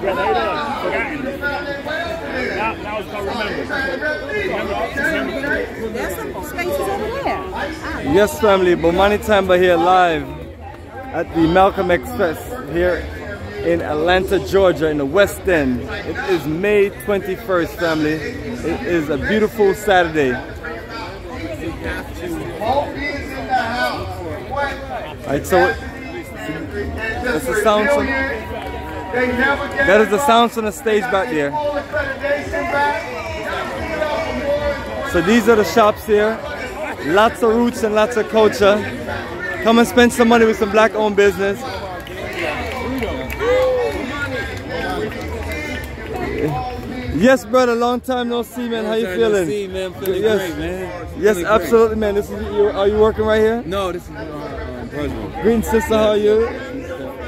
Brother, you doing? Forgotten. Now, now it's called Remember. There's some spaces over there. Yes, family, Bomani Tyehimba here live at the Malcolm X Fest here in Atlanta, Georgia, in the West End. It is May 21st, family. It is a beautiful Saturday. Alright, so that's the sound that is the sounds from the stage back there. So these are the shops here. Lots of roots and lots of culture. Come and spend some money with some black owned business. Yes, brother. Long time no see, man. How you feeling? See, man, feeling Yes. great, man. Yes, great. absolutely, man. This is you. Are you working right here? No, this is uh, um. Green sister, how are you?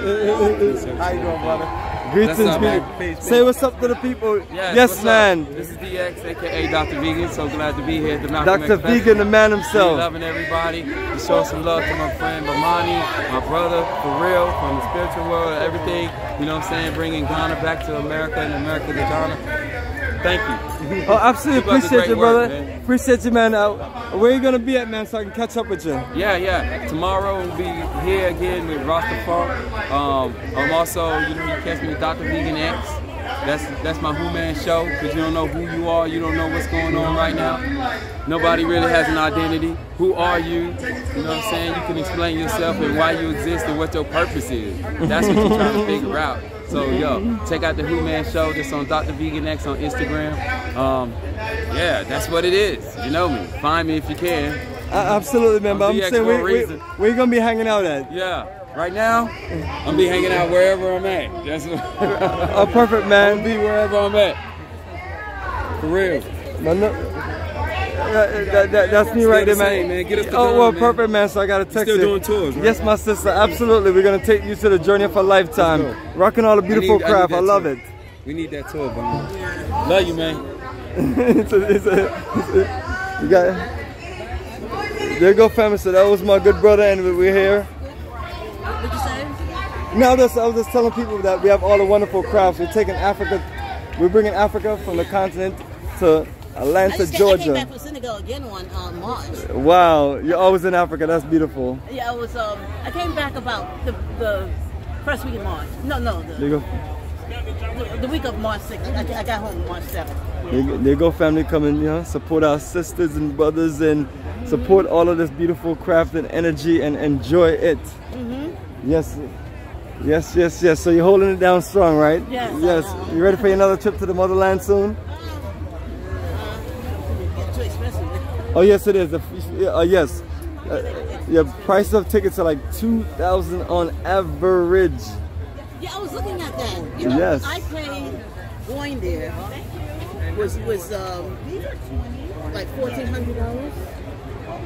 How you doing, brother? Greetings, That's up, greetings. man. Peace, Say what's up to the people. Yes, yes man. Up? This is DX, aka Dr. Vegan. So glad to be here at the Malcolm Dr. X Vegan, the man Really himself. Loving everybody. To show some love to my friend Bomani, my brother, for real, from the spiritual world, everything. You know what I'm saying? Bringing Ghana back to America and America to Ghana. Thank you. Oh, absolutely. Keep up the Appreciate you, work, brother. man. Appreciate you, man. Uh, where you gonna be at, man, so I can catch up with you? Yeah, yeah. Tomorrow we'll be here again with Rasta Funk. Um, I'm also, you know, you catch me with Dr. Vegan X. That's that's my Who Man show because you don't know who you are, you don't know what's going on right now. Nobody really has an identity. Who are you? You know what I'm saying? You can explain yourself and why you exist and what your purpose is. That's what you're trying to figure out. So yo, check out the Who Man show. That's on Dr. Vegan X on Instagram. Um, yeah, that's what it is. You know me. Find me if you can. Uh, absolutely, man. I'm But I'm saying, for a where, where, reason. where you gonna be hanging out at? Yeah. Right now, I'm be hanging out wherever I'm at. That's Oh, perfect, man. be wherever I'm at. For real. No, no. That, that, that, that's me right there, man. man. Get us to oh, Ghana, well, man. perfect, man. So I got a text. still you. doing tours, right? Yes, my sister. Absolutely. We're gonna take you to the journey of a lifetime. Rocking all the beautiful need- I need craft. I, that love tour. it. We need that tour, bro. Love you, man. it's a, it's a, it's a- you got. There you go, family. So that was my good brother, and we're here. What'd you say? No, that's, I was just telling people that we have all the wonderful crafts. We're taking Africa, we're bringing Africa from the continent to I, Atlanta, came, I came back from Senegal again on uh, March. Wow, you're always in Africa. That's beautiful. Yeah, I was. Um, I came back about the, the first week of March. No, no, the, the, the week of March 6th. I, I got home March 7th. There you go, there go, family. Come and you know, support our sisters and brothers and support all of this beautiful craft and energy and enjoy it. Mm-hmm. Yes, yes, yes, yes. So you're holding it down strong, right? Yes, Yes. You ready for another trip to the motherland soon? Expensive. Oh yes, it is. The, uh, yes. Uh, yeah, price of tickets are like two thousand on average. Yeah, I was looking at that. You know, Yes. I paid going there was was um, like fourteen hundred dollars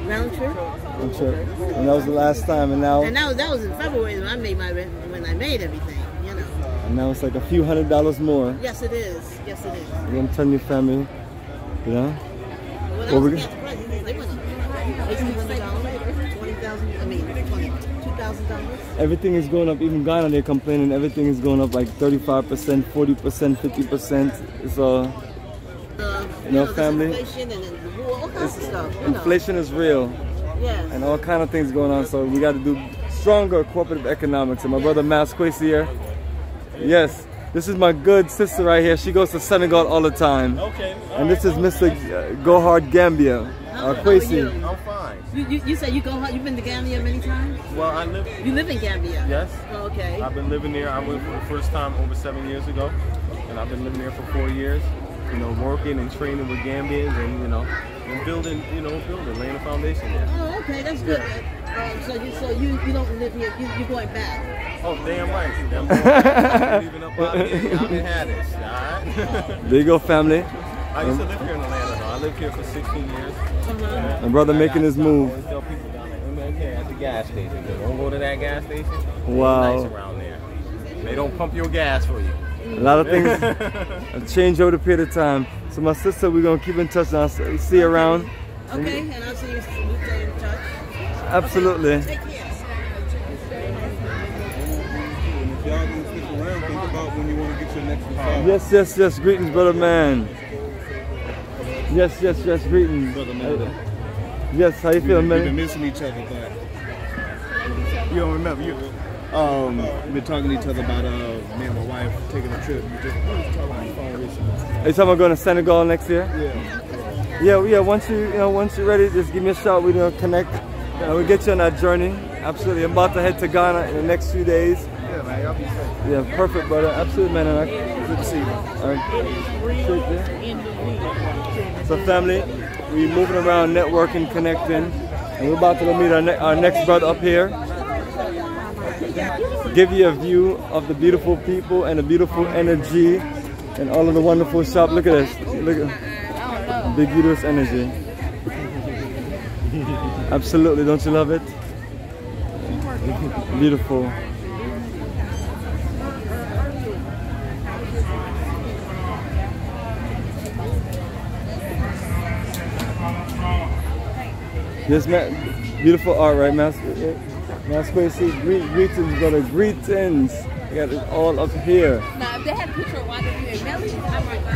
round trip, I'm sure. And that was the last time, and now and that was that was in February when I made my when I made everything. You know. and now it's like a few hundred dollars more. Yes, it is. Yes, it is. I'm telling you, family. You know. When Well, I was we- looking at the prices, they went up. Eighteen hundred dollars, twenty thousand. I mean, twenty two thousand dollars. Everything is going up. Even Ghana, they're complaining. Everything is going up like 35%, 40%, 50%. So Uh, You know, family, inflation and then the war, all kinds of stuff. You know. inflation is real, Yes. and all kind of things going on. So we got to do stronger cooperative economics. And my brother Mas here. Yes, this is my good sister right here. She goes to Senegal all the time. Okay. And this is Mr. G- Gohard Gambia, uh, How are Kwesi. you? I'm fine. You, you, you said you go. You've been to Gambia many times. Well, I live. You live in Gambia. Yes. Oh, okay. I've been living there. I went for the first time over seven years ago, and I've been living there for four years. You know, working and training with Gambians, and you know, and building, you know, building, laying a foundation there. Oh, okay, that's good. Uh, so you, so you, you don't live here. You, you're going back. Oh, damn right. Damn right. Leaving up out here. Y'all can have this. All right. There you go, family. I used to live here in Atlanta. Though. I lived here for 16 years. Uh-huh. My brother making his move. always tell people down there, "Hey, okay, at the gas station. Don't go to that gas station. It ain't Wow. Nice around there. They don't pump your gas for you. A lot of things have changed over the period of time. So my sister, we're gonna keep in touch and I'll see you around. Okay, and I'll see you. We'll stay in touch. Absolutely. Take care. If y'all gonna stick around, think about when you want to get your next massage. Yes, yes, yes. Greetings, brother man. Yes, yes, yes. Greetings. Brother man. Yes, how you feeling, man? we've been missing each other, but you don't remember. You, um, we've been talking to each other about uh, me and my wife taking a trip. You just, we talking on the. Are you talking about going to Senegal next year? Yeah. Yeah, yeah. Once you, you know, once you're ready, just give me a shout. We're gonna connect. You know, we get you on that journey. Absolutely. I'm about to head to Ghana in the next few days. Yeah, man. Y'all be safe. Yeah, perfect, brother. Absolutely, man. And I, Good to see you. all right. So, family, we're moving around, networking, connecting, and we're about to go meet our, ne- our next brother up here. Give you a view of the beautiful people and the beautiful energy and all of the wonderful shop. Look at this. Look at big beautiful energy. Absolutely, don't you love it? Beautiful. This beautiful art, right, Master? Master see, greet, greetings, brother, greetings. We got it all up here. Now, if they had a picture of you and Melly, I might go.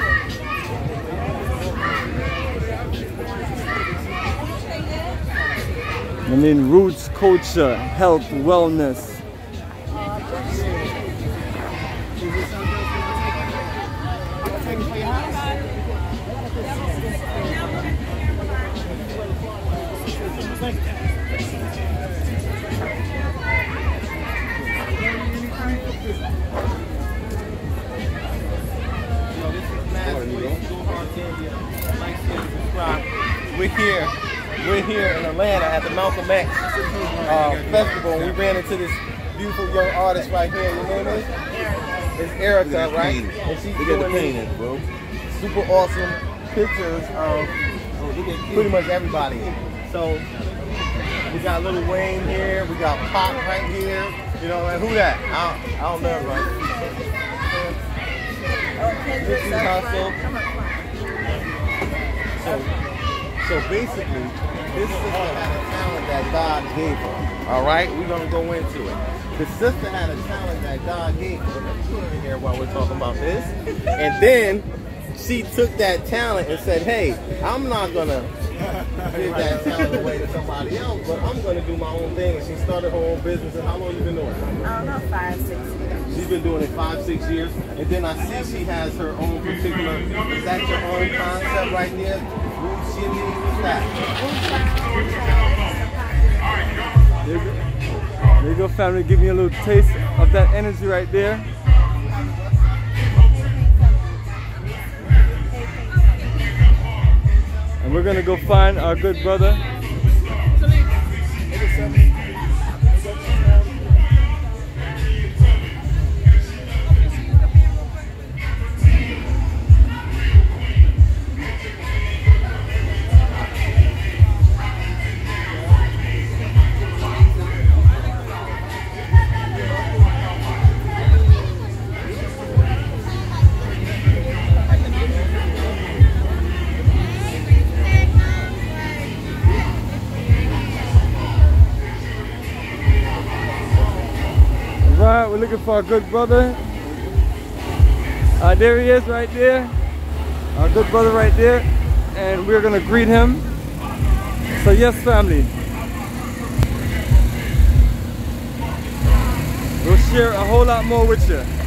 I mean, roots, culture, health, wellness. We're here. We're here in Atlanta at the Malcolm X uh, festival. and We ran into this beautiful young artist right here. Your name is? It's Erica, right? And she's doing these bro. super awesome pictures of pretty much everybody. So we got Lil Wayne here. We got Pop right here. You know, and who that? I don't, I don't know, right? Nipsey Hussle. So, so basically, this sister had a talent that God gave her. All right, we're gonna go into it. The sister had a talent that God gave her. Let me put her here while we're talking about this. And then she took that talent and said, "Hey, I'm not gonna give that talent away to somebody else, but I'm gonna do my own thing." And she started her own business. And how long you been doing it? I don't know, five, six years. She's been doing it five, six years. And then I see she has her own particular, is that your own concept right there? There you, go. go, family. Give me a little taste of that energy right there. And we're gonna go find our good brother. Looking for our good brother. Uh, there he is right there. Our good brother right there. And we're gonna greet him. So yes, family. We'll share a whole lot more with you.